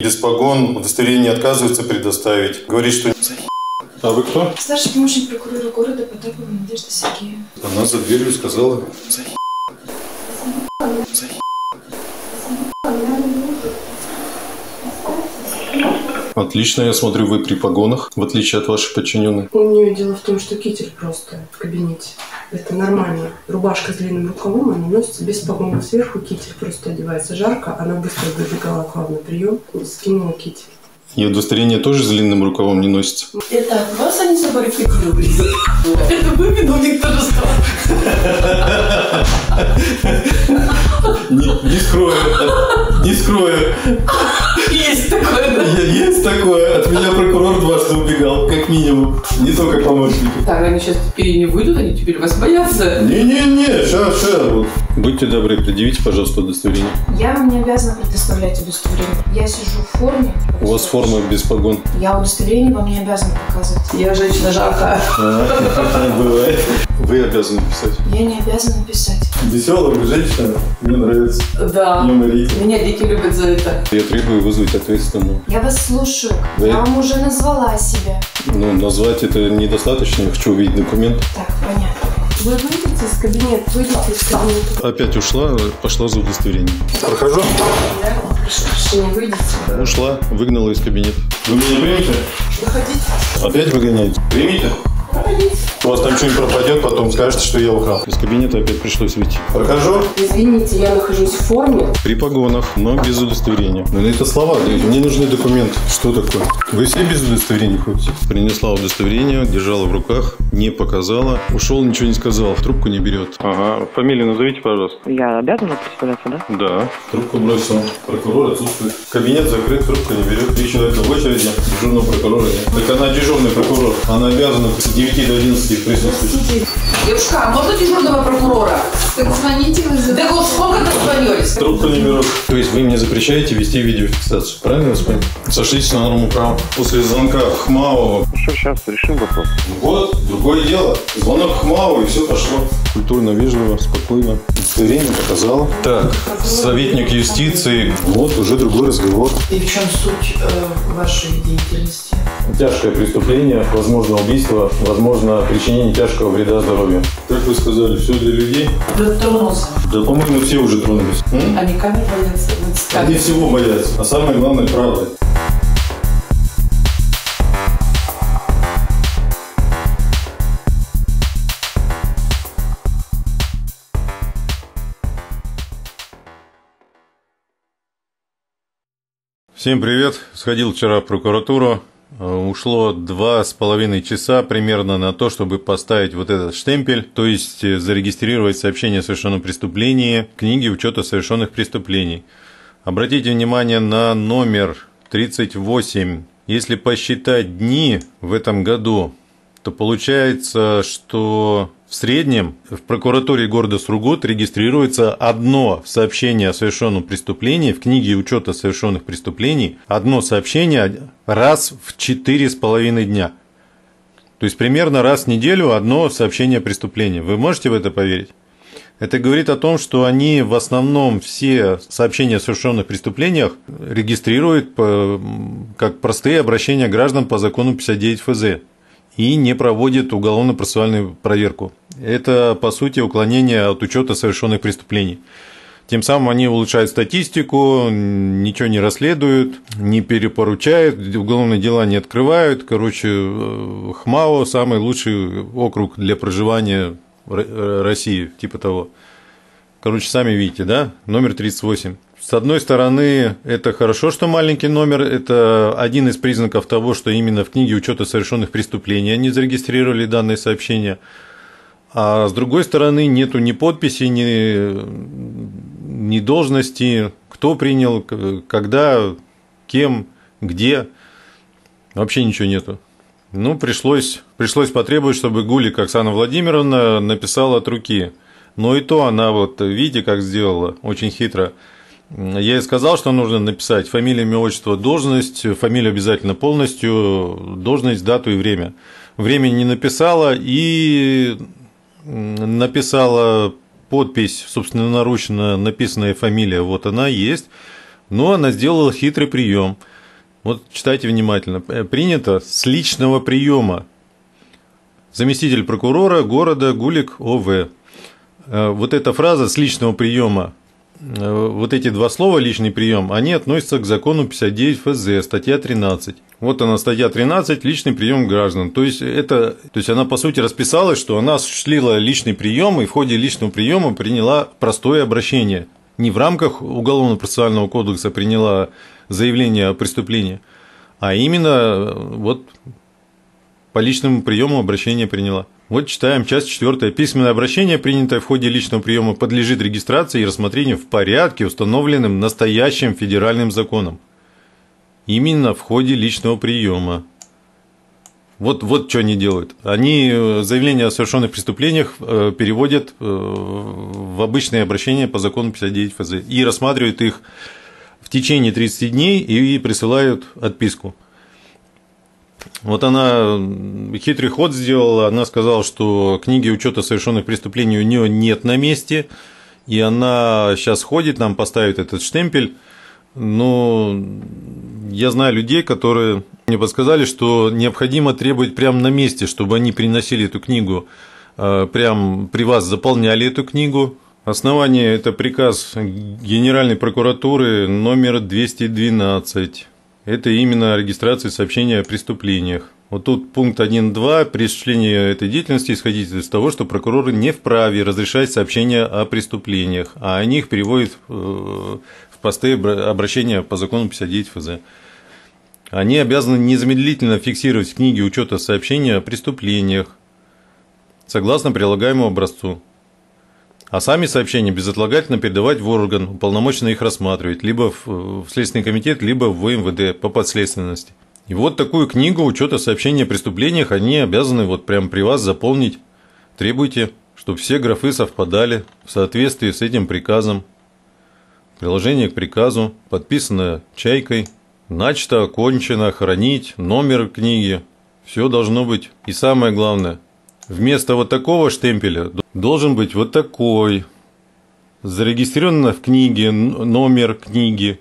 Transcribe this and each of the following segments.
Без погон удостоверение отказывается предоставить. Говорит, что... А вы кто? Старший помощник прокурора города Потапова Надежда Сергеевна. Она за дверью сказала. Отлично, я смотрю, вы при погонах, в отличие от ваших подчиненных. У нее дело в том, что китель просто в кабинете. Это нормально. Рубашка с длинным рукавом, она носится без погон сверху, китель просто одевается жарко. Она быстро выбегала к вам на прием, скинула китель. И удостоверение тоже с длинным рукавом не носится. Это вас они забаррикадировали? Это вы виновник торжества? Не скрою, не скрою. Есть такое, да? Есть такое. От меня прокурор дважды убегал, как минимум. Не только помощники. Так, они сейчас теперь не выйдут, они теперь вас боятся. Не-не-не, сейчас, сейчас. Вот. Будьте добры, предъявите, пожалуйста, удостоверение. Я вам не обязана предоставлять удостоверение. Я сижу в форме. У вас форма без погон. Я удостоверение вам не обязана показывать. Я женщина жаркая. А, Бывает. Вы обязаны писать. Я не обязана писать. Веселая женщина. Мне нравится. Да. Меня дети любят за это. Я требую вызвать ответственного. Я вас слушаю. Да. Я вам уже назвала себя. Ну, назвать это недостаточно. Я хочу увидеть документ. Так, понятно. Вы выйдете из кабинета, выйдете из кабинета. Опять ушла, пошла за удостоверением. Прохожу. Прошу, не выйдете. Ушла, выгнала из кабинета. Вы меня примете? Выходите. Опять выгоняете? Примите. У вас там что-нибудь пропадет, потом скажете, что я украл. Из кабинета опять пришлось выйти. Прохожу. Извините, я нахожусь в форме. При погонах, но без удостоверения. Ну, это слова, мне нужны документы. Что такое? Вы все без удостоверения ходите? Принесла удостоверение, держала в руках, не показала. Ушел, ничего не сказал, трубку не берет. Ага, фамилию назовите, пожалуйста. Я обязана представляться, да? Да. Трубку бросил. Прокурор отсутствует. Кабинет закрыт, трубку не берет. Три человека в очереди, дежурного прокурора нет. Так она дежурный прокурор. Она обязана с 9 до 11 присутствовать. Девушка, а можно дежурного прокурора? Так звоните вы за... Да вот сколько дозвонились? Трубку не берут. То есть вы мне запрещаете вести видеофиксацию, правильно я вас понял? Сошлись на норму права. После звонка Хмавова. Ну что, сейчас решим вопрос. Вот, другое дело. Звонок Хмаву и все пошло. Культурно, вежливо, спокойно. Удостоверение показала. Так, советник юстиции. Вот, уже другой разговор. И в чем суть э, вашей деятельности? Тяжкое преступление, возможно убийство, возможно причинение тяжкого вреда здоровью. Как вы сказали, все для людей? Да тронутся. Да, по-моему, все уже тронулись. М? Они камер боятся. Они всего боятся, а самое главное – правды. Всем привет! Сходил вчера в прокуратуру. Э, Ушло два с половиной часа примерно на то, чтобы поставить вот этот штемпель, то есть э, зарегистрировать сообщение о совершенном преступлении в книге учета совершенных преступлений. Обратите внимание на номер 38. Если посчитать дни в этом году, то получается, что в среднем в прокуратуре города Сургут регистрируется одно сообщение о совершенном преступлении в книге учета совершенных преступлений, одно сообщение раз в четыре с половиной дня. То есть примерно раз в неделю одно сообщение о преступлении. Вы можете в это поверить? Это говорит о том, что они в основном все сообщения о совершенных преступлениях регистрируют как простые обращения граждан по закону 59 ФЗ и не проводят уголовно-процессуальную проверку. Это, по сути, уклонение от учета совершенных преступлений. Тем самым они улучшают статистику, ничего не расследуют, не перепоручают, уголовные дела не открывают. Короче, э, ХМАО – самый лучший округ для проживания России, типа того. Короче, сами видите, да? Номер 38. С одной стороны, это хорошо, что маленький номер. Это один из признаков того, что именно в книге учета совершенных преступлений они зарегистрировали данное сообщение. А с другой стороны, нету ни подписи, ни, ни должности, кто принял, когда, кем, где. Вообще ничего нету. Ну, пришлось, пришлось потребовать, чтобы Гулик Оксана Владимировна написала от руки. Но и то она вот, видите, как сделала, очень хитро. Я ей сказал, что нужно написать фамилия, имя, отчество, должность, фамилию обязательно полностью, должность, дату и время. Время не написала и написала подпись, собственноручно написанная фамилия, вот она есть. Но она сделала хитрый прием. Вот читайте внимательно. Э, Принято с личного приема. Заместитель прокурора города Гулик ОВ. Э, Вот эта фраза с личного приема, вот эти два слова личный прием, они относятся к закону 59 ФЗ, статья 13. Вот она, статья 13, личный прием граждан. То есть, это, то есть она, по сути, расписалась, что она осуществила личный прием и в ходе личного приема приняла простое обращение. Не в рамках Уголовно-процессуального кодекса приняла заявление о преступлении, а именно э, вот по личному приему обращение приняла. Вот читаем часть 4. Письменное обращение, принятое в ходе личного приема, подлежит регистрации и рассмотрению в порядке, установленным настоящим федеральным законом. Именно в ходе личного приема. Вот, вот что они делают. Они э, заявления о совершенных преступлениях э, переводят э, в обычные обращения по закону 59 ФЗ и рассматривают их в течение 30 дней и присылают отписку. Вот она хитрый ход сделала, она сказала, что книги учета совершенных преступлений у нее нет на месте, и она сейчас ходит, нам поставит этот штемпель, но я знаю людей, которые мне подсказали, что необходимо требовать прямо на месте, чтобы они приносили эту книгу, э, прям при вас заполняли эту книгу. Основание – это приказ Генеральной прокуратуры номер 212. Это именно регистрация сообщения о преступлениях. Вот тут пункт 1.2. При осуществлении этой деятельности исходить из того, что прокуроры не вправе разрешать сообщения о преступлениях, а они их переводят э, в посты обращения по закону 59 ФЗ. Они обязаны незамедлительно фиксировать в книге учета сообщения о преступлениях согласно прилагаемому образцу а сами сообщения безотлагательно передавать в орган, уполномоченно их рассматривать, либо в Следственный комитет, либо в МВД по подследственности. И вот такую книгу учета сообщений о преступлениях они обязаны вот прямо при вас заполнить. Требуйте, чтобы все графы совпадали в соответствии с этим приказом. Приложение к приказу, подписано чайкой, начато, окончено, хранить, номер книги. Все должно быть. И самое главное, Вместо вот такого штемпеля должен быть вот такой. Зарегистрировано в книге номер книги,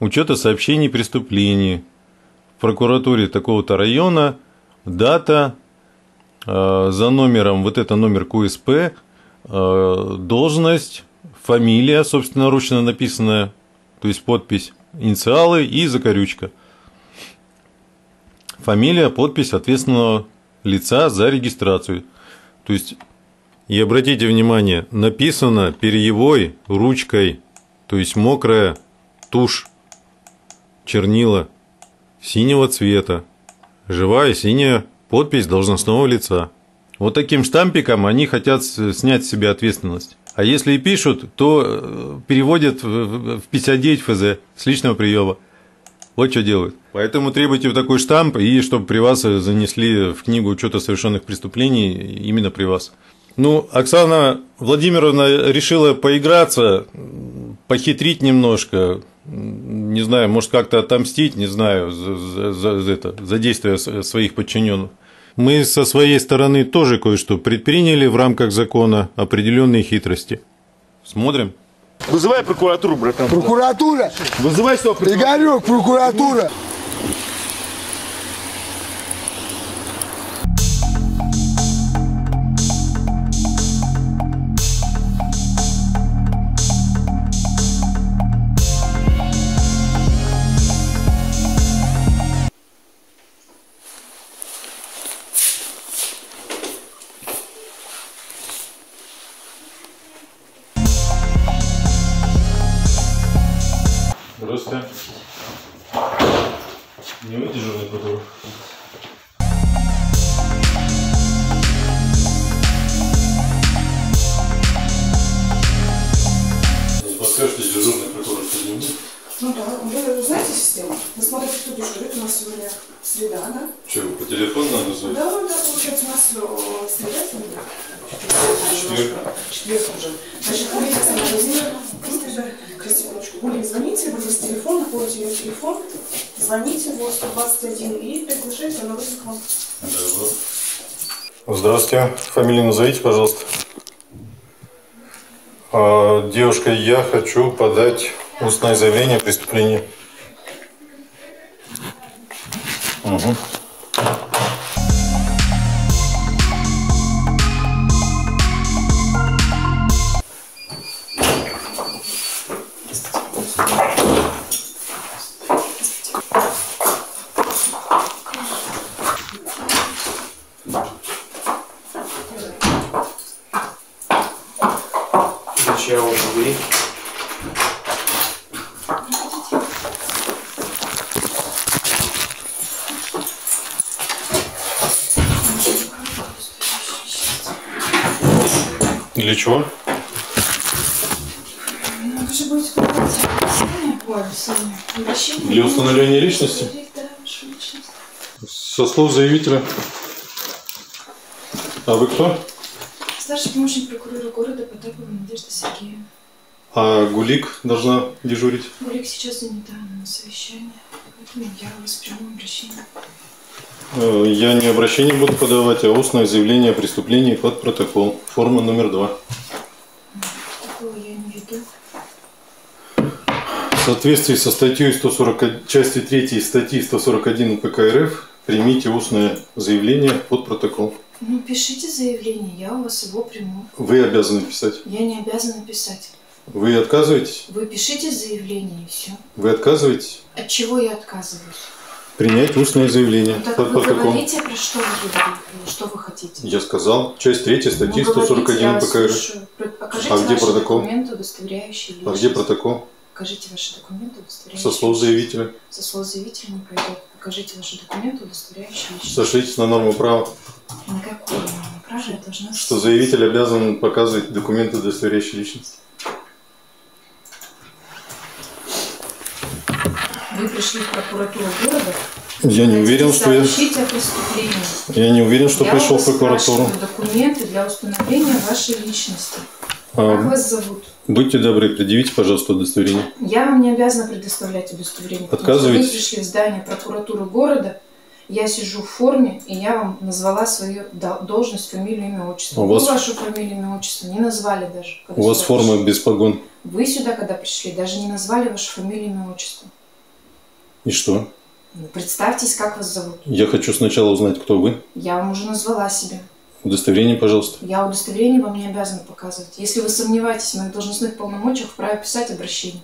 учета сообщений преступлений. В прокуратуре такого-то района дата э, за номером, вот это номер КУСП, э, должность, фамилия собственноручно написанная, то есть подпись, инициалы и закорючка. Фамилия, подпись ответственного лица за регистрацию. То есть, и обратите внимание, написано перьевой ручкой, то есть мокрая тушь, чернила синего цвета, живая синяя подпись должностного лица. Вот таким штампиком они хотят снять с себя ответственность. А если и пишут, то э, переводят в 59 ФЗ с личного приема. Вот что делают. Поэтому требуйте такой штамп, и чтобы при вас занесли в книгу учета совершенных преступлений именно при вас. Ну, Оксана Владимировна решила поиграться, похитрить немножко, не знаю, может как-то отомстить, не знаю, за, за, за, это, за действия своих подчиненных. Мы со своей стороны тоже кое-что предприняли в рамках закона определенные хитрости. Смотрим. Вызывай прокуратуру, братан. Прокуратура! Вызывай сюда прокуратуру. Игорек, прокуратура! Фамилию назовите, пожалуйста. А, Девушка, я хочу подать Устное заявление о преступлении. Угу. Личности? Со слов заявителя. А вы кто? Старший помощник прокурора города Потапова Надежда Сергеевна. А Гулик должна дежурить? Гулик сейчас занята она на совещании, поэтому я вас приму обращение. Э, Я не обращение буду подавать, а устное заявление о преступлении под протокол. Форма номер два. Такого я не веду. В соответствии со статьей 140, части 3 статьи 141 УПК РФ примите устное заявление под протокол. Ну, пишите заявление, я у вас его приму. Вы обязаны писать. Я не обязана писать. Вы отказываетесь? Вы пишите заявление и все. Вы отказываетесь От чего я отказываюсь? принять устное заявление Ну, так под вы протокол. говорите, про что вы говорите, что вы хотите. Я сказал, часть 3 статьи Ну, говорите, 141 я вас УПК РФ. Покажите А где протокол? документы, удостоверяющие А личность. где протокол? Покажите ваши документы, удостоверяющие Со слов заявителя. Со слов заявителя не пройдет. Покажите ваши документы, удостоверяющие личность. Сошлитесь на норму права, На какое право я должна... что заявитель обязан показывать документы, удостоверяющие личность. Вы пришли в прокуратуру города? Я не уверен, что я... Я не уверен, что я пришел в прокуратуру. документы для установления вашей личности. Как А, вас зовут? Будьте добры, предъявите, пожалуйста, удостоверение. Я вам не обязана предоставлять удостоверение. Отказываетесь? Вы пришли в здание прокуратуры города, я сижу в форме, и я вам назвала свою до- должность, фамилию, имя, отчество. У Вы вас- вашу фамилию, имя, отчество не назвали даже. У вас форма пришли. без погон. Вы сюда, когда пришли, даже не назвали вашу фамилию, имя, отчество. И что? Ну, представьтесь, как вас зовут. Я хочу сначала узнать, кто вы. Я вам уже назвала себя. Удостоверение, пожалуйста. Я удостоверение вам не обязана показывать. Если вы сомневаетесь в моих должностных полномочиях, вправе писать обращение.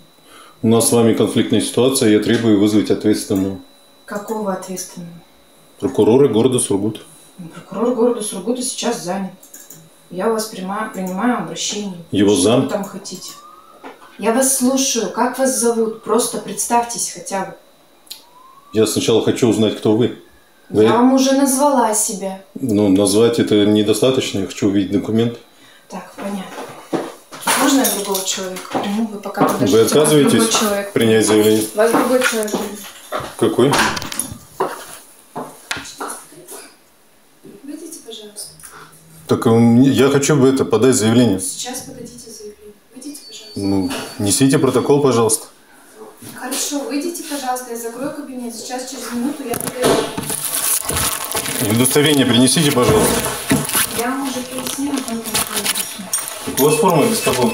У нас с вами конфликтная ситуация, я требую вызвать ответственного Какого ответственного? прокурора города Сургут. Ну, Прокурор города Сургута сейчас занят. Я у вас прима- принимаю обращение. Его Что зам? вы там хотите? Я вас слушаю. Как вас зовут? Просто представьтесь хотя бы. Я сначала хочу узнать, кто вы. Вы- Я вам уже назвала себя. Ну, назвать это недостаточно, я хочу увидеть документ. Так, понятно. Можно я другого человека приму? Вы пока подождите. Вы отказываетесь человек. принять заявление? Вас другой человек. Какой? Выйдите, пожалуйста. Так м, я хочу бы это подать заявление. Сейчас подадите заявление. Выйдите, пожалуйста. Ну, несите протокол, пожалуйста. Хорошо, выйдите, пожалуйста, я закрою кабинет. Сейчас через минуту я подаю. Удостоверение принесите, пожалуйста. Я уже это произошло. Так у вас форма без погон.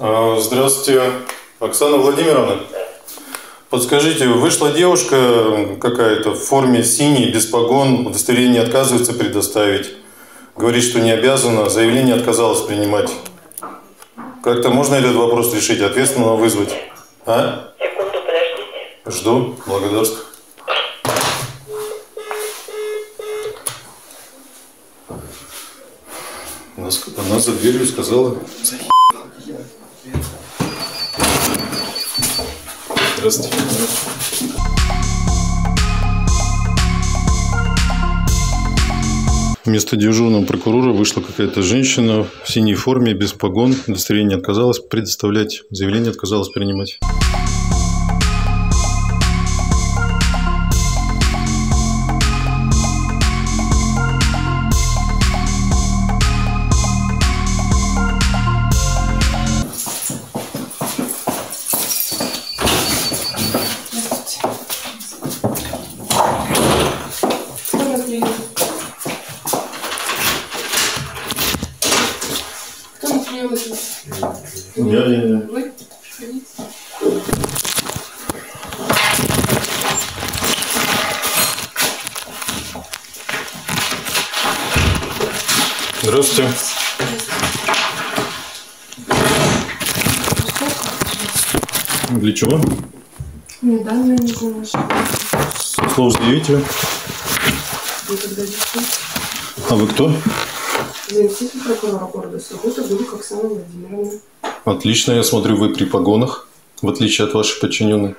А, Здравствуйте, Оксана Владимировна. Подскажите, вышла девушка какая-то в форме синей, без погон, удостоверение отказывается предоставить. Говорит, что не обязана, заявление отказалась принимать. Как-то можно этот вопрос решить, ответственного вызвать? А? Секунду, подождите. Жду, благодарствую. Она за дверью сказала. Здравствуйте. Вместо дежурного прокурора вышла какая-то женщина в синей форме, без погон. Удостоверение отказалась предоставлять, заявление отказалась принимать. Слышал. А вы кто? Заместитель прокурора города Сургута Гулик Оксана Владимировна. Отлично, я смотрю, вы при погонах, в отличие от вашей подчиненной.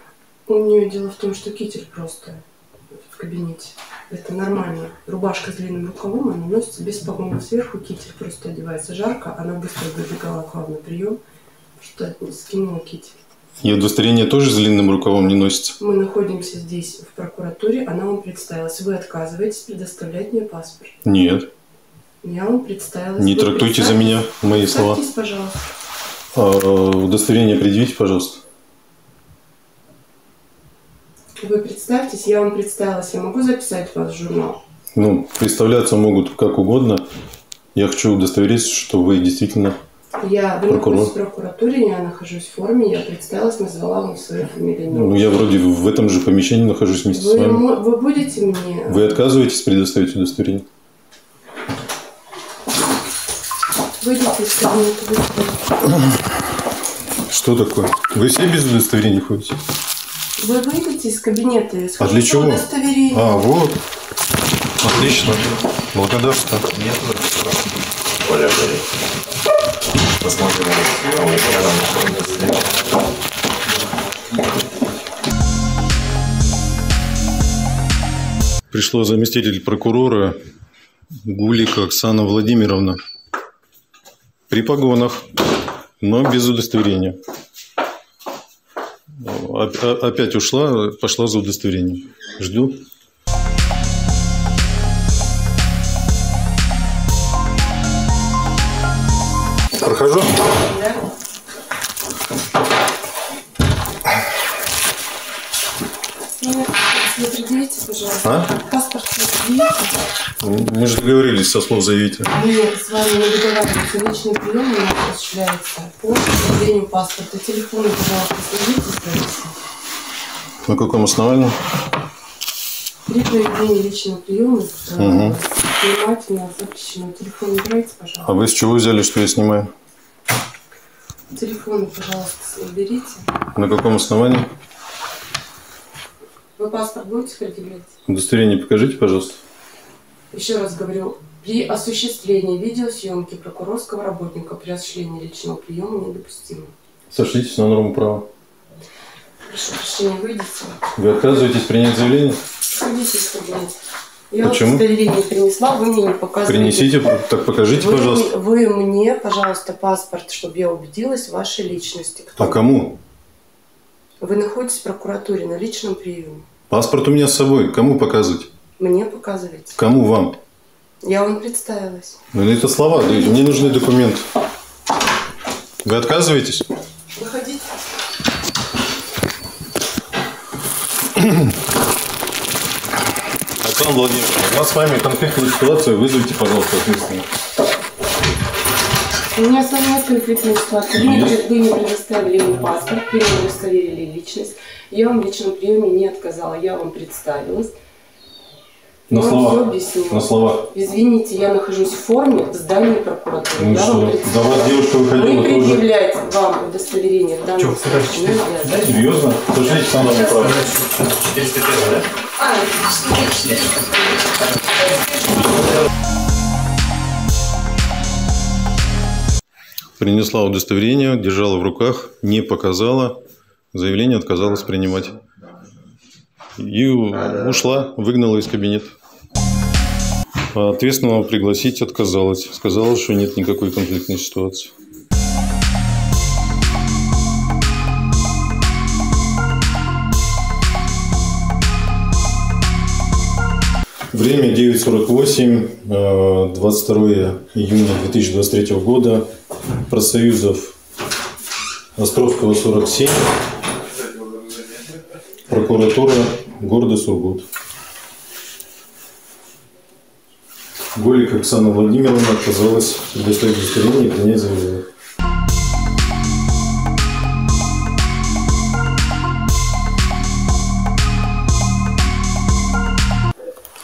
У нее дело в том, что китель просто в кабинете. Это нормально. Рубашка с длинным рукавом, она носится без погонов сверху, китель просто одевается жарко. Она быстро выбегала к вам на прием, что скинула китель. И удостоверение тоже с длинным рукавом не носится. Мы находимся здесь, в прокуратуре, она вам представилась. Вы отказываетесь предоставлять мне паспорт. Нет. Я вам представилась. Не Вы трактуйте за меня мои слова. Пожалуйста. А, удостоверение предъявите, пожалуйста. Вы представьтесь, я вам представилась. Я могу записать вас в журнал? Ну, представляться могут как угодно. Я хочу удостовериться, что вы действительно... Я вы Прокурор. в прокуратуре, я нахожусь в форме, я представилась, назвала вам свою фамилию. Ну, я вроде в этом же помещении нахожусь вместе с вы, вами. мо- вы будете мне... Вы отказываетесь предоставить удостоверение? Выйдите из кабинета. Что такое? Вы все без удостоверения ходите? Вы выйдете из кабинета. я А для чего? удостоверение. А, вот. Отлично. Благодарствую. Пришла заместитель прокурора Гулика Оксана Владимировна. При погонах, но без удостоверения. Опять ушла, пошла за удостоверением. Жду. Мы же договорились со слов заявителя. Мы с вами не договариваемся. Личный прием у нас осуществляется по предъявлению паспорта. Телефоны, пожалуйста, следите этим. На каком основании? При проведении личного приема э, Мгм. внимательно запрещено. Телефон убирайте, А пожалуйста. вы с чего взяли, что я снимаю? Телефоны, пожалуйста, уберите. На каком основании? Вы паспорт будете предъявлять? Удостоверение покажите, пожалуйста. Еще раз говорю, при осуществлении видеосъемки прокурорского работника при осуществлении личного приема недопустимо. Сошлитесь на норму права. Прошу прощения, выйдите. Вы отказываетесь принять заявление? Сходите из кабинета. Я Почему? удостоверение принесла, вы мне не показываете. Принесите, так покажите, Вы, пожалуйста. вы мне, пожалуйста, паспорт, чтобы я убедилась в вашей личности. Кто А вы? кому? Вы находитесь в прокуратуре на личном приеме. Паспорт у меня с собой. Кому показывать? Мне показываете. Кому вам? Я вам представилась. Ну, это слова. Мне нужны документы. Вы отказываетесь? Выходите. Оксана Владимировна, у нас с вами конфликтная ситуация. Вызовите, пожалуйста, ответственного. У меня с вами нет конфликтной ситуации. Вы не, пред- вы не предоставили мне паспорт, вы не удостоверили личность. Я вам в личном приеме не отказала, я вам представилась. На вам словах. На словах. Извините, я нахожусь в форме в здании прокуратуры. Ну я что, вам до вас девушка выходила тоже. предъявлять вам удостоверение в данном случае нельзя. Серьезно? Сошлитесь на норму права. А, Принесла удостоверение, держала в руках, не показала, заявление отказалась принимать. И ушла, выгнала из кабинета. А ответственного пригласить отказалась. Сказала, что нет никакой конфликтной ситуации. Время 9.48, 22 э, июня 2023 года. Профсоюзов Островского 47. Прокуратура города Сургут. Голик Оксана Владимировна отказалась предоставить удостоверение и принять заявление.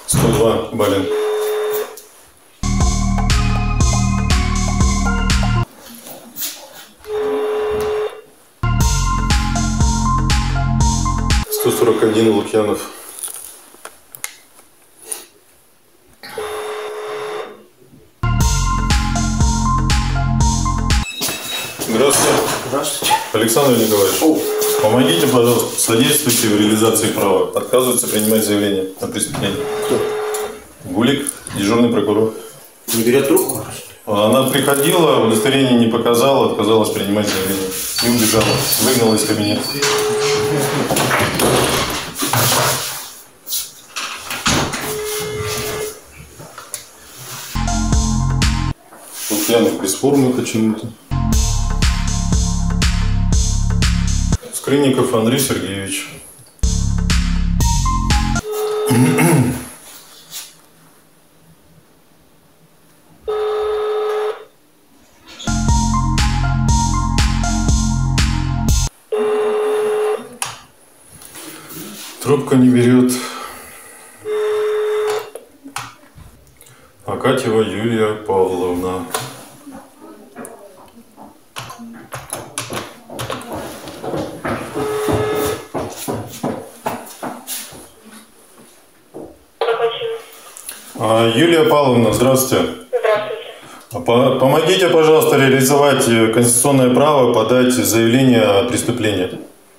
Сто два, Балин. Сто сорок один Лукьянов. Александр Николаевич, помогите, пожалуйста, содействуйте в реализации права. Отказывается принимать заявление о преступлении. Кто? Гулик, дежурный прокурор. Не берет трубку? Она приходила, удостоверение не показала, отказалась принимать заявление. И убежала, выгнала из кабинета. Лукьянов без формы почему-то. Скрынников Андрей Сергеевич. Трубка не берет. Акатьева Юлия Павловна. Юлия Павловна, здравствуйте. Здравствуйте. А по- Помогите, пожалуйста, реализовать э, конституционное право подать заявление о преступлении.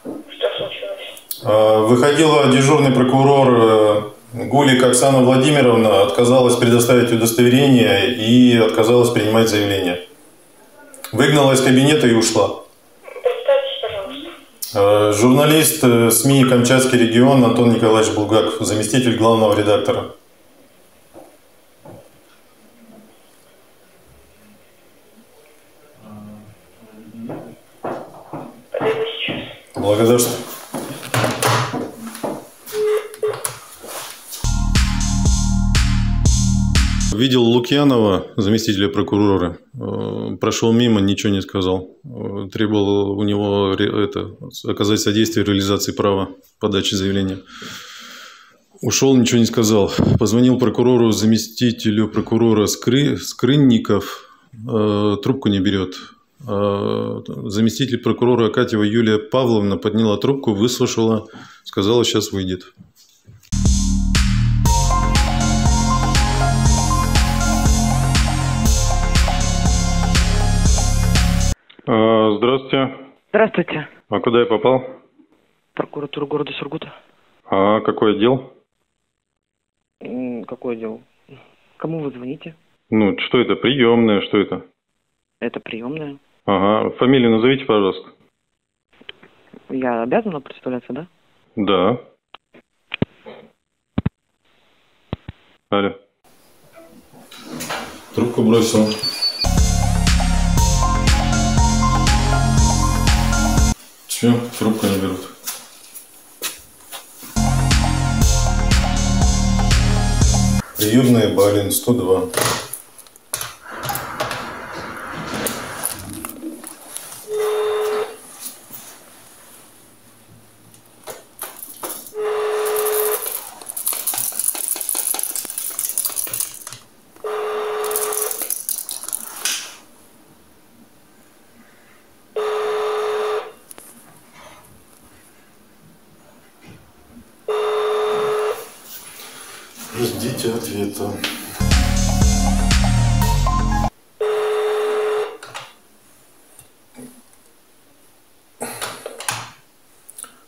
Что случилось? А, Выходила дежурный прокурор э, Гулик Оксана Владимировна, отказалась предоставить удостоверение и отказалась принимать заявление. Выгнала из кабинета и ушла. Э, Журналист э, СМИ «Камчатский регион» Антон Николаевич Булгаков, заместитель главного редактора. Благодарствую. Видел Лукьянова, заместителя прокурора. Э, Прошел мимо, ничего не сказал. Э, Требовал у него это, оказать содействие реализации права подачи заявления. Ушел, ничего не сказал. Позвонил прокурору, заместителю прокурора Скры, Скрынников. Э, Трубку не берет. Э, Заместитель прокурора Акатьева Юлия Павловна подняла трубку, выслушала, сказала, сейчас выйдет. А, Здравствуйте. Здравствуйте. А куда я попал? Прокуратура города Сургута. А какой отдел? М, Какое дело? Кому вы звоните? Ну, что это, приемная, что это? Это приемная. Ага, фамилию назовите, пожалуйста. Я обязана представляться, да? Да. Алло. Трубку бросил. Все, трубку не берут. Приемная Балин 102.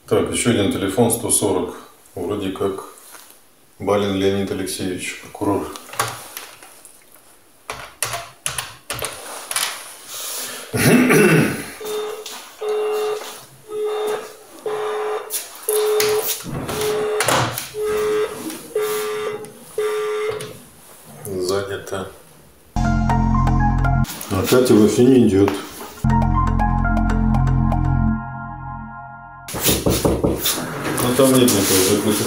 Так, еще один телефон 140. Вроде как Балин Леонид Алексеевич, прокурор. Занято. Опять его не идет. Там нет никого закрыто.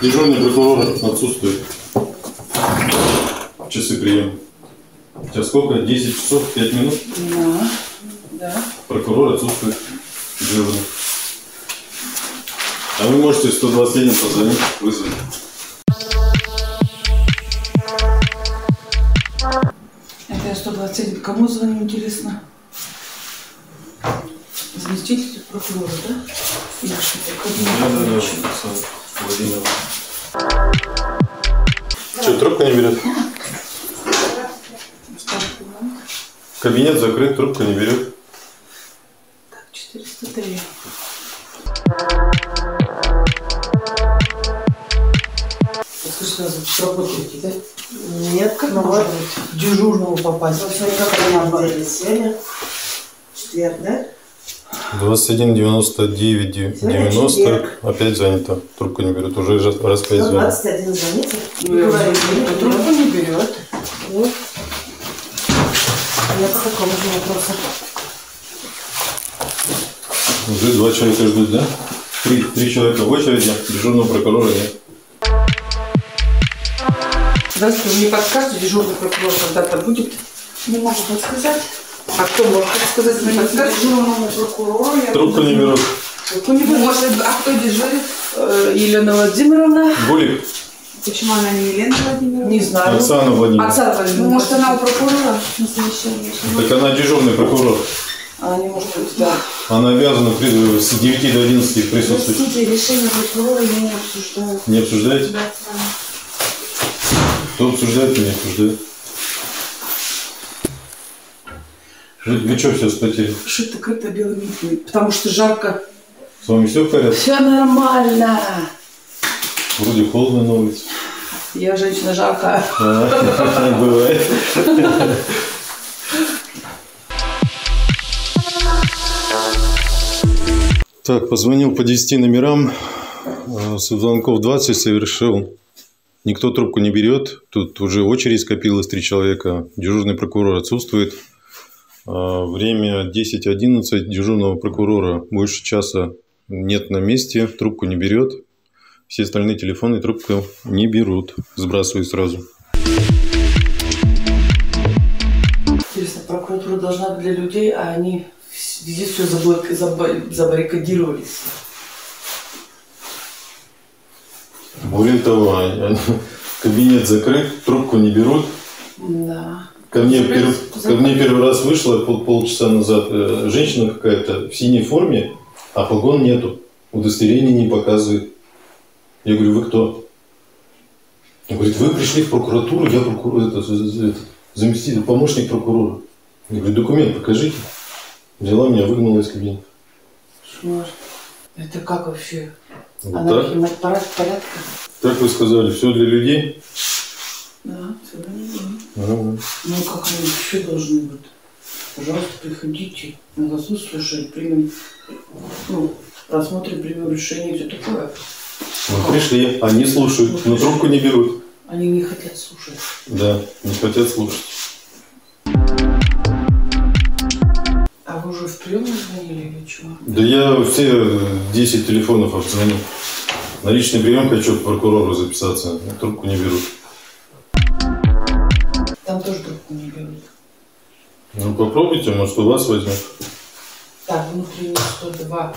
Дежурный прокурор отсутствует. Часы приема. Сейчас сколько? 10 часов, 5 минут? Да, да. Прокурор отсутствует. Дежурный. А вы можете 121 позвонить, вызвать. Это я 120. Кому звоню, интересно? Да? Или что-то? Что, трубка не берет? Кабинет закрыт, трубка не берет. Так, 403. Скажи сразу, работаете, да? Нет, Как ну к дежурному попасть? Вот сегодня как у нас день сегодня? Четверг, да? 21 99 90 четверг. опять занято. Трубку не берет. Уже раз пять звонит. 121 звоните. Ну, трубку не берет. Вот. Я по какому же вопросу? Уже два человека ждут, да? Три, три человека в очереди, дежурного прокурора нет. Здравствуйте, вы мне подскажете, дежурный прокурор когда-то будет? Не могу подсказать. А кто может подсказать? Не подскажете? Дежурному прокурору Трубку не берут. Может, а кто дежурит? Э, Елена Владимировна? Булик, Почему она не Елена Владимировна? Не знаю. Оксана Владимировна. Оксана Ну, Владимировна. может, она у прокурора на совещании? Так она дежурный прокурор. Она не может быть, да. Она обязана при- с 9 до 11 присутствовать. Простите, решение прокурора я не обсуждаю. Не обсуждаете? Да. Кто обсуждает, не обсуждает? Вы, что все вспотели? Шито крыто белыми нитями, потому что жарко. С вами все в порядке? Все нормально. Вроде холодно на улице. Я женщина жаркая. А, Бывает. Так, позвонил по 10 номерам. э, С звонков 20 совершил. Никто трубку не берет. Тут уже очередь скопилась, три человека. Дежурный прокурор отсутствует. А, Время 10.11. Дежурного прокурора больше часа нет на месте. Трубку не берет. Все остальные телефоны трубку не берут. Сбрасывают сразу. Интересно, прокуратура должна быть для людей, а они везде все забаррикадировались. Более того, кабинет закрыт, трубку не берут. Да. Ко мне, перв- ко мне первый раз вышла пол, полчаса назад э, женщина какая-то в синей форме, а погон нету. Удостоверение не показывает. Я говорю, вы кто? Он говорит, вы пришли в прокуратуру, я прокурор, это, это, заместитель, помощник прокурора. Я говорю, документ покажите. Взяла меня, выгнала из кабинета. Кошмар. Это как вообще? Вот так. Анархия, парад порядка? Так вы сказали, все для людей? Да, все нормально. Нормально. Ну, как они вообще должны быть? Пожалуйста, приходите. Мы вас услышали, примем, ну, рассмотрим, примем решение все такое. Мы пришли, они слушают, но трубку не берут. Они не хотят слушать. Да, не хотят слушать. А вы уже в приемную звонили или чего? Да я все 10 телефонов обзвонил. На личный прием хочу к прокурору записаться, но трубку не берут. Там тоже трубку не берут. Ну попробуйте, может у вас возьмут. Так, внутренний 102.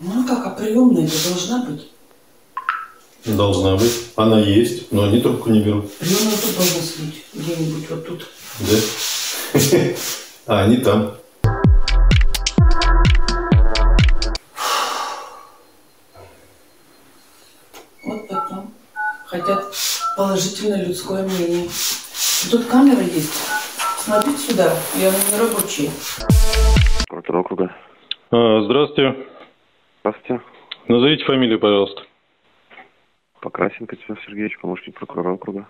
Ну как, а приемная это должна быть? Должна быть. Она есть, но они трубку не берут. Приемная тут должна сидеть, где-нибудь вот тут. Да? А они там. Хотят положительное людское мнение. И тут камера есть. Смотрите сюда, я не рабочий. Прокурор округа. А, здравствуйте. Здравствуйте. Назовите фамилию, пожалуйста. Покрасенко Тимур Сергеевич, помощник прокурора округа.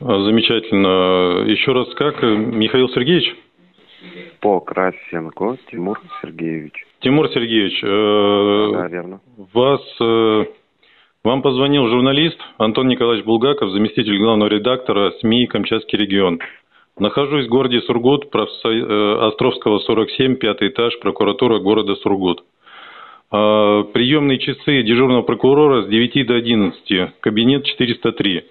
А, Замечательно. Еще раз, как? Михаил Сергеевич? Покрасенко Тимур Сергеевич. Тимур Сергеевич, э, Да, верно. вас, э, вам позвонил журналист Антон Николаевич Булгаков, заместитель главного редактора СМИ «Камчатский регион». Нахожусь в городе Сургут, профсо- э, Островского 47, пятый этаж, прокуратура города Сургут. А, Приемные часы дежурного прокурора с 9 до 11, кабинет 403.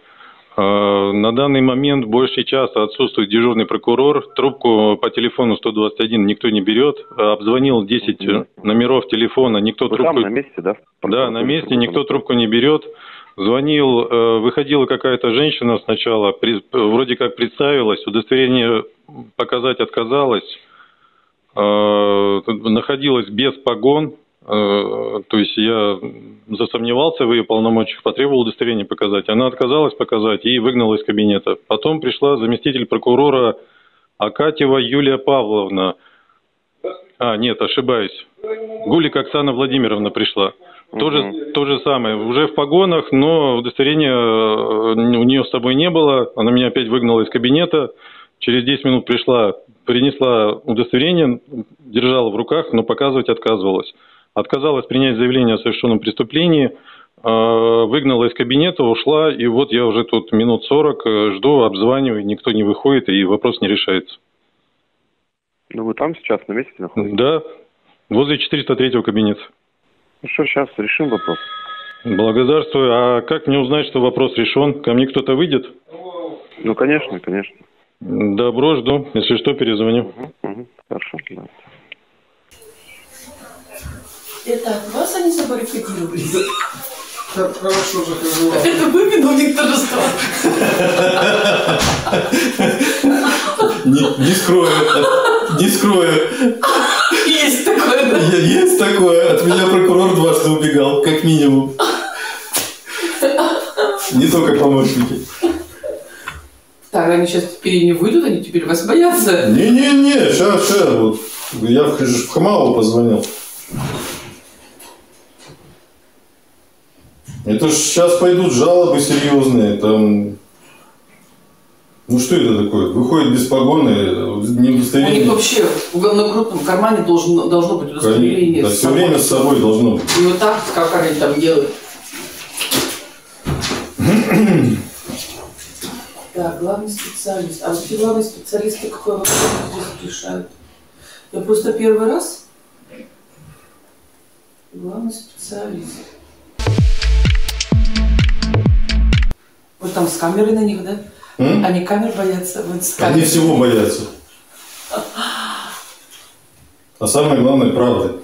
А, На данный момент больше часа отсутствует дежурный прокурор. Трубку по телефону 121 никто не берет. А, Обзвонил 10 номеров телефона, никто Вы трубку... там на месте, да? Да, на месте, никто трубку не берет. Звонил, э, выходила какая-то женщина сначала, вроде как представилась, удостоверение показать отказалась, Э, находилась без погон, э, то есть я засомневался в ее полномочиях, потребовал удостоверение показать. Она отказалась показать и выгнала из кабинета. Потом пришла заместитель прокурора Акатьева Юлия Павловна. А, нет, ошибаюсь. Гулик Оксана Владимировна пришла. То же, то же самое. Уже в погонах, но удостоверения э, у нее с собой не было. Она меня опять выгнала из кабинета. Через 10 минут пришла, принесла удостоверение, держала в руках, но показывать отказывалась. Отказалась принять заявление о совершенном преступлении, э, выгнала из кабинета, ушла, и вот я уже тут минут 40 э, жду, обзваниваю, никто не выходит, и вопрос не решается. Ну, вы там сейчас на месте находитесь? Да, возле 403 кабинета. Ну что, сейчас решим вопрос. Благодарствую. А как мне узнать, что вопрос решен? Ко мне кто-то выйдет? Ну, конечно, конечно. Добро, жду. Если что, перезвоню. Мгм, Хорошо, да. Это от вас они забаррикадировали? Хорошо захожу. Это вы виновник торжества. Не, не скрою. Не скрою. Есть такое, да? Есть такое. От меня прокурор дважды убегал, как минимум. Не только помощники. Так, они сейчас теперь не выйдут, они теперь вас боятся. Не-не-не, сейчас, сейчас. Вот. Я в, в Хамалу позвонил. Это ж сейчас пойдут жалобы серьезные, там... Ну что это такое? Выходит без погоны, не У них удостоверение. вообще в нагрудном кармане должно, должно быть удостоверение. Да, все собой. время с собой должно быть. И вот так, как они там делают. Так, главный специалист. А вот эти главные специалисты какой вопрос здесь решают? Я просто первый раз. Главный специалист. Там с камерой на них, да? М? Они камер боятся. Вот с Они всего боятся. А самое главное, правды.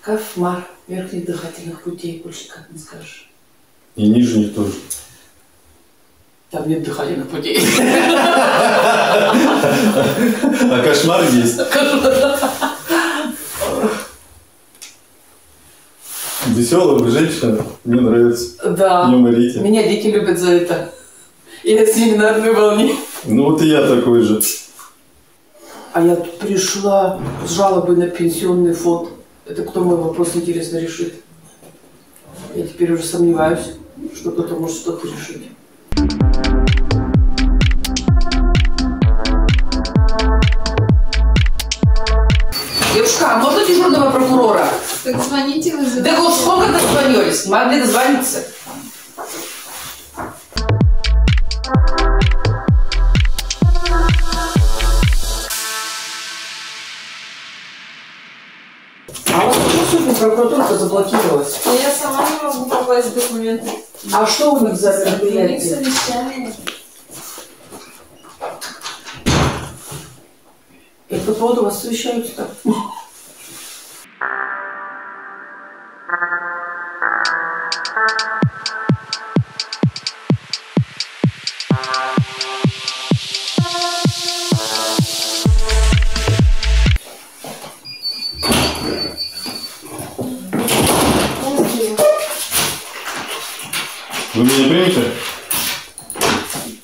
Кошмар верхних дыхательных путей, больше как не скажешь. И нижних тоже. Там нет дыхательных путей. А кошмар есть. Веселая вы женщина. Мне нравится. Да. Не уморите. Меня дети любят за это. Я с ними на одной волне. Ну вот и я такой же. А я тут пришла с жалобой на пенсионный фонд. Это кто мой вопрос, интересно, решит? Я теперь уже сомневаюсь, что кто-то может что-то решить. Девушка, а можно дежурного прокурора? Так звоните, вызывайте. Да вот сколько дозвонились? Могли дозвониться. А вот почему сегодня прокуратура заблокировалась? А я сама не могу попасть в документы. А что у них за У них мероприятие? совещание. И по поводу вас совещаются так? Вы меня примете?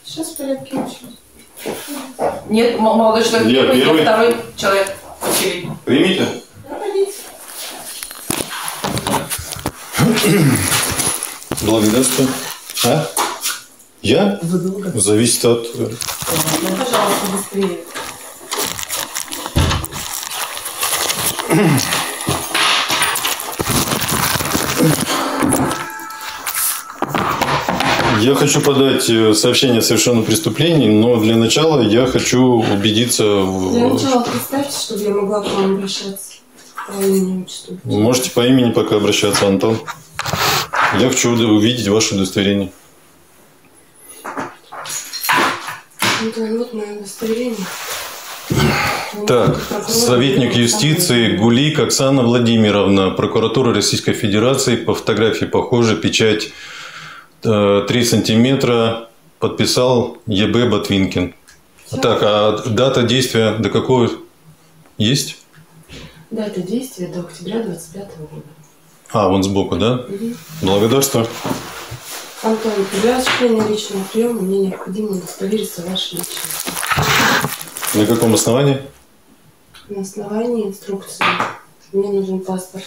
Сейчас в порядке очень. Нет, молодой человек Я первый, я первый. второй человек. Очередь. Примите? Благодарствую. А? Я? Зависит от... э, Ну, пожалуйста, быстрее. Я хочу подать э, сообщение о совершенном преступлении, но для начала я хочу убедиться Для начала представьте, чтобы я могла к вам обращаться по имени отчеству. Можете по имени пока обращаться, Антон. Я хочу увидеть ваше удостоверение. Антон, вот мое удостоверение. Так, советник юстиции Гулик Оксана Владимировна, прокуратура Российской Федерации, по фотографии похоже, печать 3 сантиметра, подписал ЕБ Ботвинкин. Так, а дата действия до какого есть? Дата действия до октября 25 года. А, вон сбоку, да? Мгм. Благодарствую. Антон, для осуществления личного приема мне необходимо удостовериться вашей личности. На каком основании? На основании инструкции мне нужен паспорт.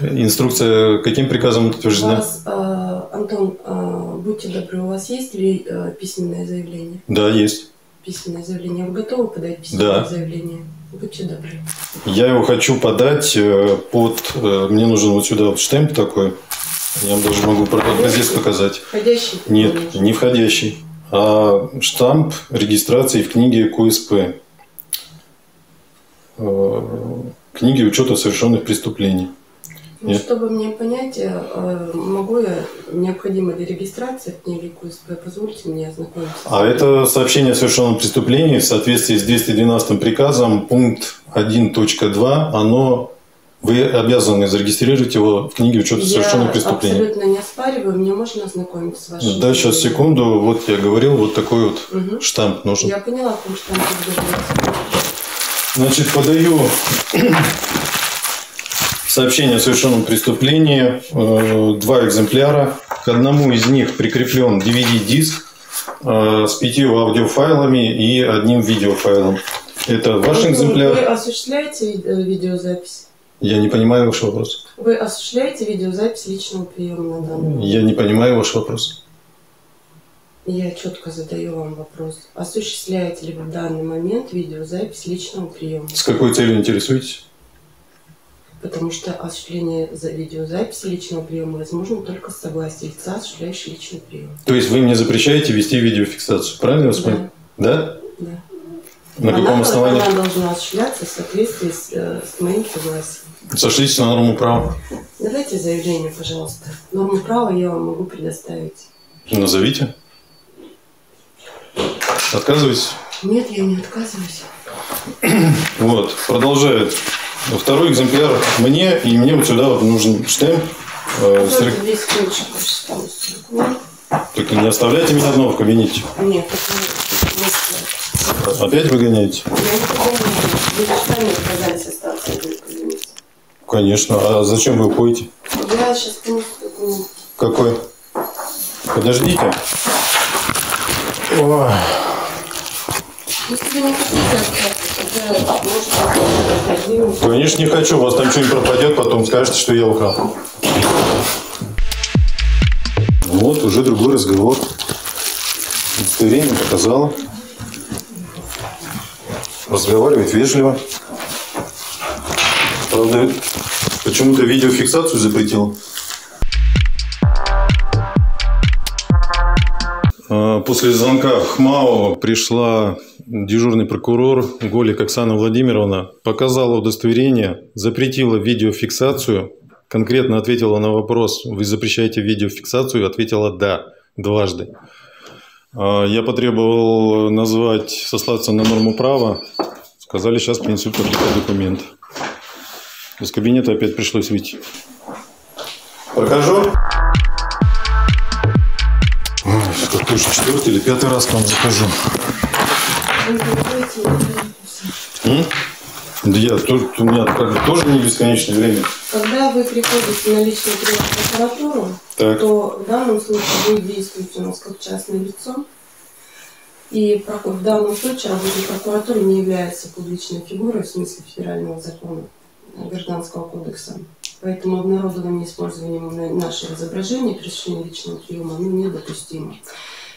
Инструкция каким приказом У утверждена? вас, э, Антон, э, будьте добры, у вас есть ли э, письменное заявление? Да, есть. Письменное заявление. Вы готовы подать письменное Да. заявление? Будьте добры. Я его хочу подать э, под... э, Мне нужен вот сюда вот штемп такой. Я вам даже могу образец показать. Входящий? Нет, не входящий, а штамп регистрации в книге КУСП. Э, Книги учета совершенных преступлений. Ну, чтобы мне понять, э, могу я, необходима ли регистрация в книге КУСП, позвольте мне ознакомиться. А это сообщение о совершенном преступлении в соответствии с 212 приказом, пункт 1.2, оно вы обязаны зарегистрировать его в книге учета совершенных Я преступлений. абсолютно не оспариваю, мне можно ознакомиться с вашим Да, сейчас секунду. Вот я говорил, вот такой вот Мгм. штамп нужен. Я поняла, там говорится. Значит, подаю сообщение о совершенном преступлении. э, Два экземпляра. К одному из них прикреплен DVD-диск э, с пятью аудиофайлами и одним видеофайлом. Это ваш Вы экземпляр. осуществляете ви- э, видеозапись? Я не понимаю ваш вопрос. Вы осуществляете видеозапись личного приема на данный момент? Я не понимаю ваш вопрос. Я четко задаю вам вопрос. Осуществляете ли вы в данный момент видеозапись личного приема? С какой целью интересуетесь? Потому что осуществление за видеозаписи личного приема возможно только с согласия лица, осуществляющего личный прием. То есть вы мне запрещаете вести видеофиксацию, правильно Да. Да? Да. На каком она, основании? Она должна осуществляться в соответствии с, э, с моим согласием. Сошлись на норму права. Давайте заявление, пожалуйста. Норму права я вам могу предоставить. Назовите. Отказываетесь? Нет, я не отказываюсь. Вот, продолжает. Второй экземпляр мне, и мне вот сюда вот нужен штемп. э. Нет, Только не оставляйте меня одного в кабинете. нет, это не- не Опять выгоняете? Я никуда не иду. Вы же сами отказались остаться в кабинете. Конечно. А зачем вы уходите? Я сейчас принесу документ. Какой? Подождите. Ой. Если вы не. Конечно, хочу. У вас там что-нибудь пропадет, потом скажете, что я украл. Вот, уже другой разговор. Удостоверение показала. Разговаривает вежливо. Правда, почему-то видеофиксацию запретил. После звонка ХМАО пришла дежурный прокурор Голик Оксана Владимировна, показала удостоверение, запретила видеофиксацию, конкретно ответила на вопрос, вы запрещаете видеофиксацию, ответила «да» дважды. А, Я потребовал назвать, сослаться на норму права, сказали, сейчас принесут какие-то документы. Из кабинета опять пришлось выйти. Покажу. Ой, Какой же четвертый или пятый раз к вам захожу. М? Да я тоже, у меня как тоже не бесконечное время. Когда вы приходите на в прокуратуру, то в данном случае вы действуете у нас как частное лицо. И в данном случае работник прокуратуры не является публичной фигурой в смысле федерального закона Гражданского кодекса. Поэтому обнародование и использование на- нашего изображения при осуществлении личного приема ну, недопустимо.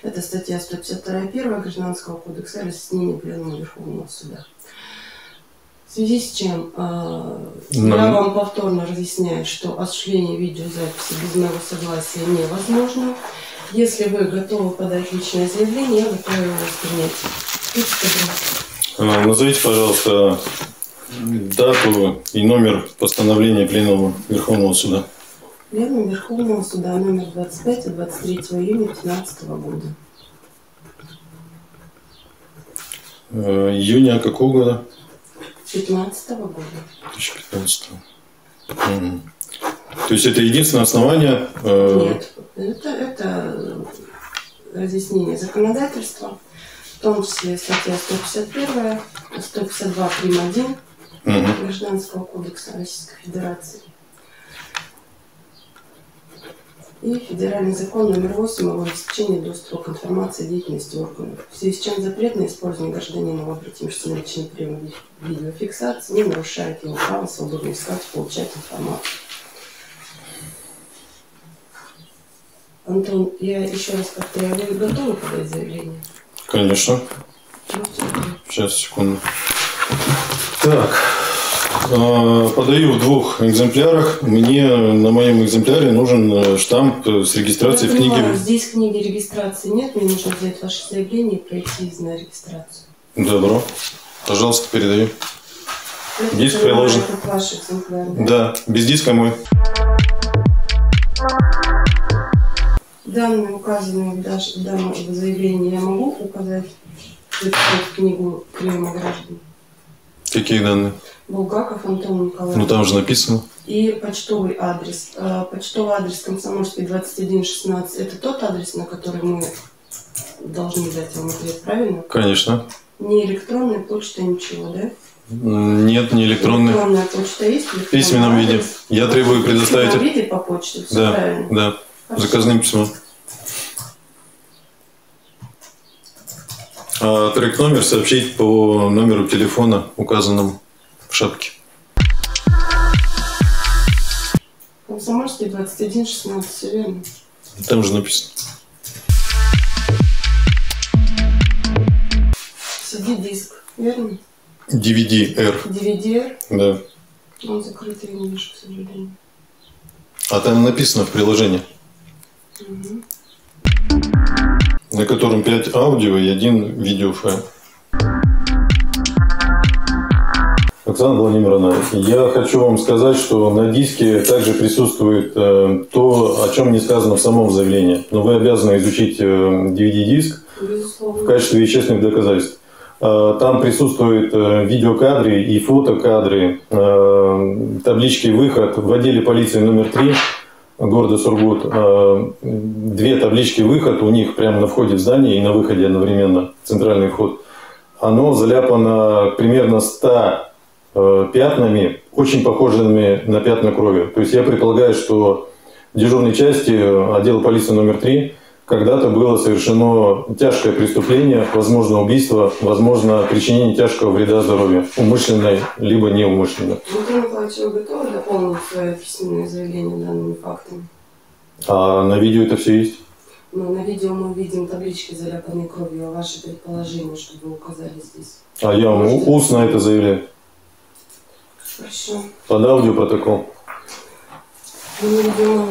Это статья 152 1 Гражданского кодекса о разъяснении Пленума Верховного Суда. В связи с чем э, я вам повторно разъясняю, что осуществление видеозаписи без моего согласия невозможно. Если вы готовы подать личное заявление, я готова его добры. А, Назовите, пожалуйста, дату и номер постановления Пленума Верховного Суда. Пленум Верховного Суда номер 25 от 23 июня 2015 года. Э, Июня какого года? 2015 года. 2015. Мгм. То есть это единственное основание? э, Нет, это, это разъяснение законодательства, в том числе статья 151, 152 прим. 1 Гражданского кодекса Российской Федерации. И федеральный закон номер 8 об обеспечении доступа к информации о деятельности органов. В связи с чем запрет на использование гражданином, обратившимся на личный прием ви- видеофиксации, не нарушает его право свободно искать и получать информацию. Антон, я еще раз повторяю, вы готовы подать заявление? Конечно. Сейчас, секунду. Так, э, подаю в двух экземплярах. Мне на моем экземпляре нужен э, штамп э, с регистрацией в Я понимаю, книге. Здесь книги регистрации нет, мне нужно взять ваше заявление и пройти на регистрацию. Добро. Пожалуйста, передаю. Это Диск приложен. ваш экземпляр, да? Да, без диска мой. Данные, указанные в в данном заявлении, я могу указать в книгу приема граждан? Какие данные? Булгаков Антон Николаевич. Ну там же написано. И почтовый адрес. Э, Почтовый адрес Комсомольский 2116 это тот адрес, на который мы должны дать вам ответ, правильно? Конечно. Не электронная почта, ничего, да? Нет, не электронный. Электронная почта есть? В письменном виде. Я требую В предоставить. письменном виде по почте, все Да, правильно. да. Хорошо. Заказным письмом. Трек номер сообщить по номеру телефона, указанному в шапке. Комсомольский 2116, все верно. Там же написано. CD-диск, верно? DVD-R. DVD-R, Да. он закрытый, я не вижу, к сожалению. А там написано в приложении, Мгм. На котором 5 аудио и один видеофайл. Оксана Владимировна, я хочу вам сказать, что на диске также присутствует э, то, о чем не сказано в самом заявлении. Но вы обязаны изучить э, DVD-диск в качестве вещественных доказательств. Э, Там присутствуют э, видеокадры и фотокадры, э, таблички «Выход» в отделе полиции номер 3 города Сургут. э, Две таблички «Выход» у них прямо на входе в здание и на выходе одновременно, центральный вход. Оно заляпано примерно 100 э, пятнами, очень похожими на пятна крови. То есть я предполагаю, что дежурной части э, отдела полиции номер 3 когда-то было совершено тяжкое преступление, возможно убийство, возможно причинение тяжкого вреда здоровью, умышленное либо неумышленное. Дмитрий Николаевич, вы готовы дополнить свое письменное заявление данными фактами? А на видео это все есть? Ну, на видео мы видим таблички, заляпанные кровью, а ваши предположения, чтобы вы указали здесь. А я вам у- устно это заявляю. Хорошо. Под аудиопротокол. Мы не ведем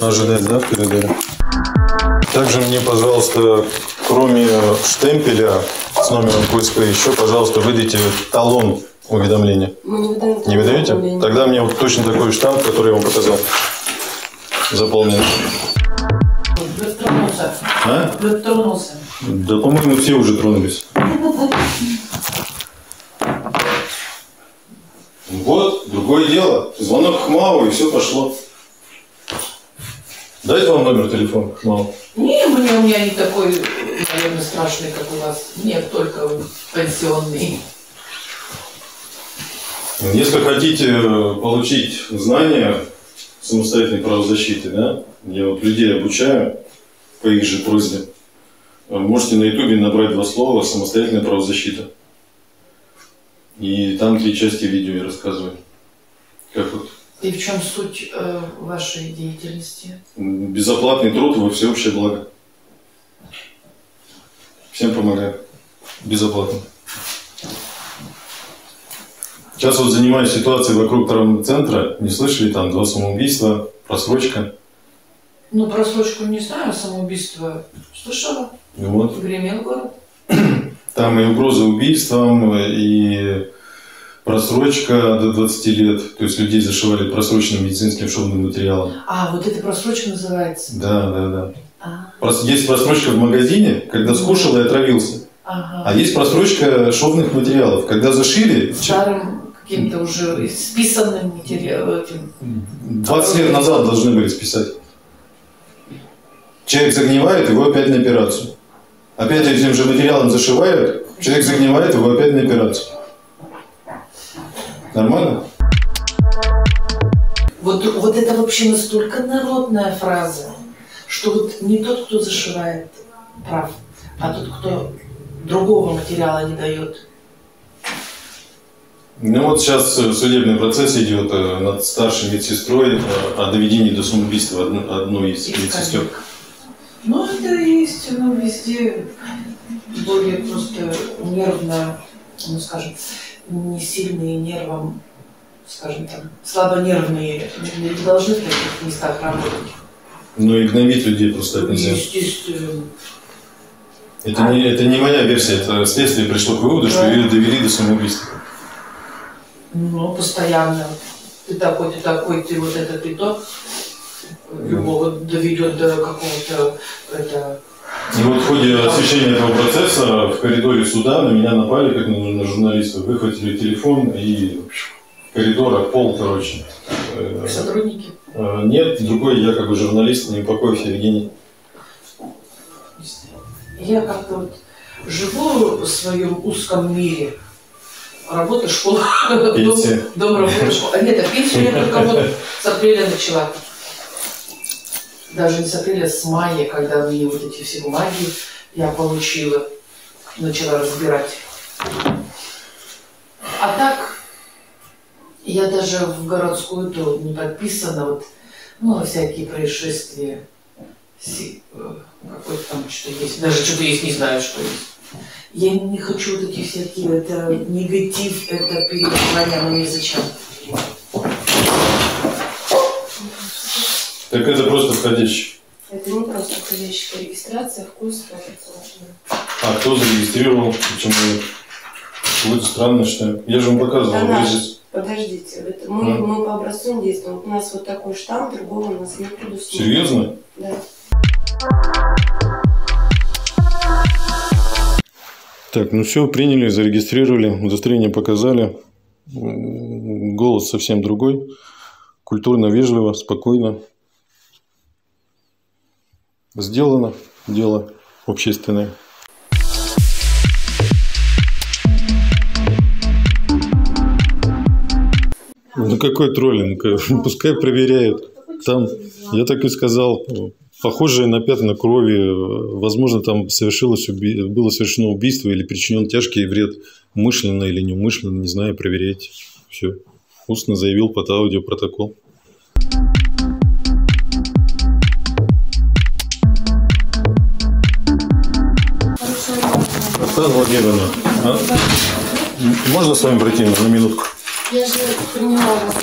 аудиопротокол. Ожидать, да, в коридоре? Также мне, пожалуйста, кроме штемпеля с номером КСП, еще, пожалуйста, выдайте талон уведомления. Мы не выдаем Не выдаете? Тогда мне вот точно такой штамп, который я вам показал. Заполнен. Дотронулся. А? Дотронулся. Да, по-моему, все уже тронулись. Вот, другое дело. Звонок Хмаву, и все пошло. Дайте вам номер телефона Хмаву. Не, мне, у меня не такой, наверное, страшный, как у вас. Нет, только пенсионный. Если хотите э, получить знания самостоятельной правозащиты, да, я вот людей обучаю по их же просьбе. Э, Можете на ютубе набрать два слова «самостоятельная правозащита». И там три части видео я рассказываю. Как вот И в чем суть э, вашей деятельности? безоплатный труд во всеобщее благо. Всем помогаю. Безоплатно. Сейчас вот занимаюсь ситуацией вокруг травмцентра. Не слышали, там два самоубийства, просрочка. Ну, просрочку не знаю, самоубийство слышала, вот. гремел город. Там и угроза убийством, и просрочка до 20 лет. То есть людей зашивали просроченным медицинским шовным материалом. А, вот эта просрочка называется. Да, да, да. А, Есть просрочка в магазине, когда скушал и отравился. ага. А есть просрочка шовных материалов, когда зашили, Старым каким-то уже списанным материалом. этим. 20 лет назад должны были списать. Человек загнивает, его опять на операцию. Опять этим же материалом зашивают, человек загнивает, его опять на операцию. Нормально? Вот, вот это вообще настолько народная фраза, что вот не тот, кто зашивает, прав, а тот, кто другого материала не дает. Ну вот сейчас э, судебный процесс идет э, над старшей медсестрой э, о доведении до самоубийства одной из медсестер. Ну, это есть, ну, везде более просто нервно, ну, скажем, не сильные нервом, скажем так, слабонервные не должны в таких местах работать. Но и гнобить людей просто так нельзя. Естественно. Это не, это не моя версия, это следствие пришло к выводу, что Да. ее довели до самоубийства. Ну, постоянно. Ты такой, ты такой, ты вот это, ты то. Любого доведет до какого-то, это, И вот в ходе освещения этого процесса в коридоре суда на меня напали, как на, на журналиста, выхватили телефон и в коридор, а пол, короче. Э, сотрудники. э, Нет, другой якобы журналист, не упокойся, Евгений. Я как-то вот живу в своем узком мире. Работа, школа, дом, дом, работа, школа. А нет, а пенсию я только вот с апреля начала. Даже не с апреля, а с мая, когда мне вот эти все бумаги я получила, начала разбирать. А так, я даже в городскую то не подписана, вот, ну, на всякие происшествия. Э, Какое-то там что-то есть. Даже что-то есть, не знаю, что есть. Я не хочу вот эти всякие, это негатив, это переживания, но мне зачем? Так это просто входящий. Это не просто входящая регистрация, вкус, А кто зарегистрировал? Почему? Какое-то странно, что Я же вам показывал. Же- Подождите, это мы, А. мы по образцу не действуем. У нас вот такой штамп, другого у нас не предусмотрено. Серьезно? Да. Так, ну все, приняли, зарегистрировали, удостоверение показали. Голос совсем другой. Культурно, вежливо, спокойно. Сделано дело общественное. Ну какой троллинг? Пускай проверяют. Там, я так и сказал, похожее на пятна крови. Возможно, там совершилось уби- было совершено убийство или причинен тяжкий вред умышленно или неумышленно, не знаю, проверяйте. Все. Устно заявил под аудиопротокол. Оксана Владимировна, а? Можно с вами пройти на минутку? Я же приняла вас.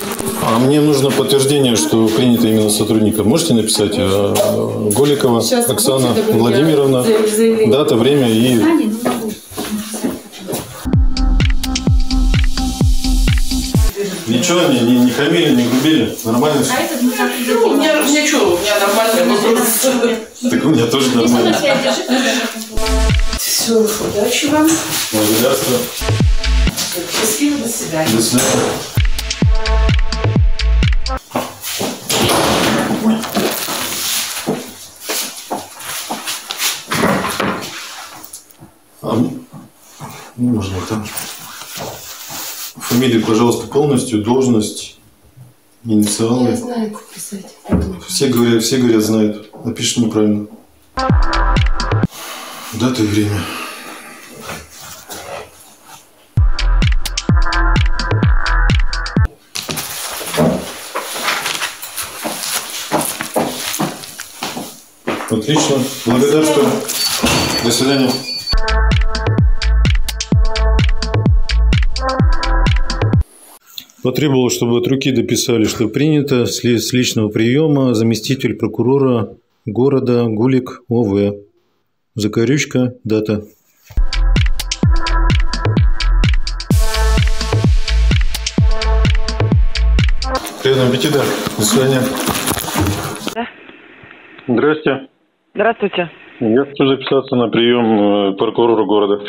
А мне нужно подтверждение, что принято именно сотрудника. Можете написать э, Голикова Сейчас, Оксана Владимировна, заявление. дата, время и... Ничего, не, не, не хамили, не грубили, нормально все? этот мы так Ну, у меня, у меня что, у меня нормальный вопрос. Так у меня тоже нормально. Все, удачи вам. Благодарствую. Счастливо, до свидания. До свидания. А, ну, можно вот там. Фамилию, пожалуйста, полностью, должность, инициалы. Я знаю, как писать. Все говорят, все говорят, знают. Напишешь неправильно. Дата и время. Отлично. Благодарствую. До свидания. Потребовалось, чтобы от руки дописали, что принято с личного приема заместитель прокурора города Гулик ОВ. Закорючка, дата. Приятного аппетита. До свидания. Да. Здрасте. Здравствуйте. Я хочу записаться на прием э, прокурора города.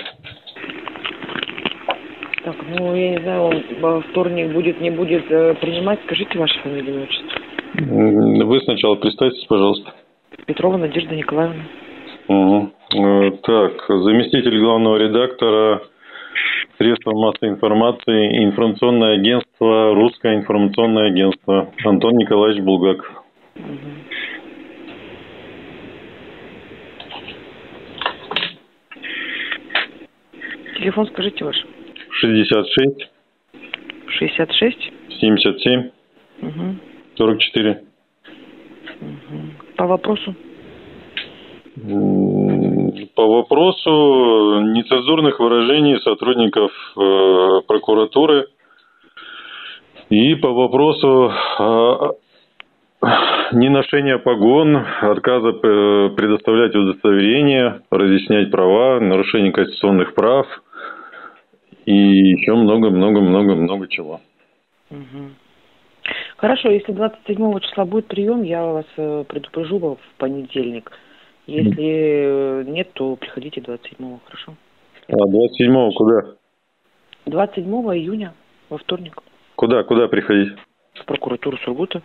Так, ну, я не знаю, он во вторник будет, не будет э, принимать. Скажите ваше фамилию и отчество. Вы сначала представьтесь, пожалуйста. Петрова Надежда Николаевна. Мгм. Э, Так, заместитель главного редактора средства массовой информации, информационное агентство, русское информационное агентство, Антон Николаевич Булгаков. Телефон скажите ваш. 66 66. 77 Угу. 44. По вопросу. По вопросу нецензурных выражений сотрудников э, прокуратуры и по вопросу э, неношения погон, отказа э, предоставлять удостоверения, разъяснять права, нарушение конституционных прав и еще много-много-много-много чего. Хорошо, если 27 числа будет прием, я вас предупрежу в понедельник. Если нет, то приходите 27 хорошо? А 27 куда? 27 июня, во вторник, Куда? Куда приходить? в прокуратуру Сургута,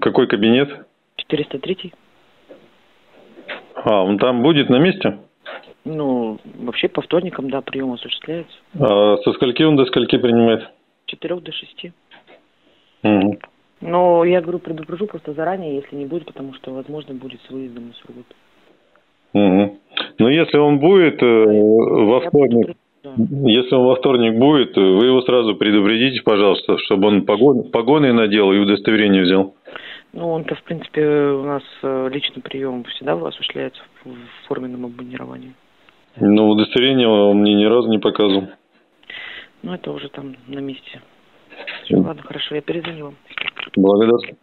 Какой кабинет? 403. А, он там будет на месте? Ну, вообще по вторникам, да, прием осуществляется. А со скольки он до скольки принимает? 4 до 6. Мгм. Но я говорю, предупрежу просто заранее, если не будет, потому что, возможно, будет с выездом на Сургут. Мгм. Ну, если он будет э, во вторник, если он во вторник будет, э, вы его сразу предупредите, пожалуйста, чтобы он погон, погоны надел и удостоверение взял. Ну, он-то, в принципе, у нас э, личный прием всегда осуществляется в форменном обмунировании. Но удостоверение он мне ни разу не показывал. Ну, это уже там на месте. Всё, ладно, хорошо, я перезвоню вам. Благодарствую.